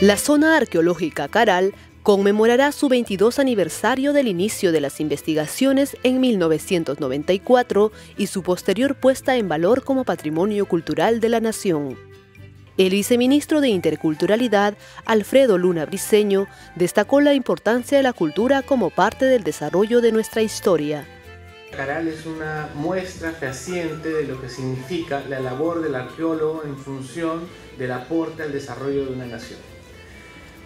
La zona arqueológica Caral conmemorará su 22 aniversario del inicio de las investigaciones en 1994 y su posterior puesta en valor como patrimonio cultural de la nación. El viceministro de Interculturalidad, Alfredo Luna Briceño, destacó la importancia de la cultura como parte del desarrollo de nuestra historia. Caral es una muestra fehaciente de lo que significa la labor del arqueólogo en función del aporte al desarrollo de una nación.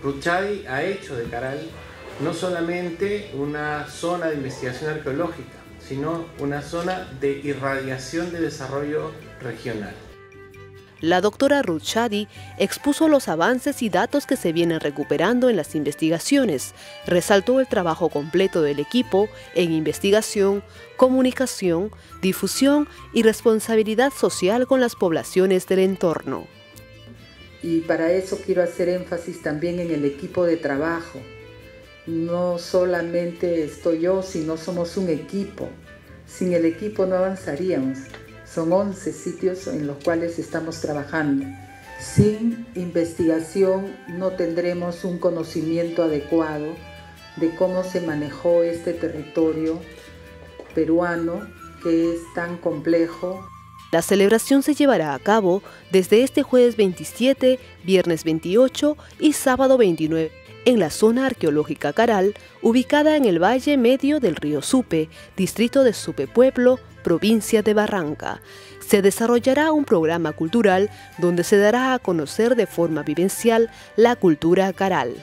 Ruchadi ha hecho de Caral no solamente una zona de investigación arqueológica, sino una zona de irradiación de desarrollo regional. La doctora Ruth expuso los avances y datos que se vienen recuperando en las investigaciones, resaltó el trabajo completo del equipo en investigación, comunicación, difusión y responsabilidad social con las poblaciones del entorno y para eso quiero hacer énfasis también en el equipo de trabajo. No solamente estoy yo, sino somos un equipo. Sin el equipo no avanzaríamos. Son 11 sitios en los cuales estamos trabajando. Sin investigación no tendremos un conocimiento adecuado de cómo se manejó este territorio peruano que es tan complejo, la celebración se llevará a cabo desde este jueves 27, viernes 28 y sábado 29 en la zona arqueológica Caral, ubicada en el valle medio del río Supe, distrito de Supe Pueblo, provincia de Barranca. Se desarrollará un programa cultural donde se dará a conocer de forma vivencial la cultura Caral.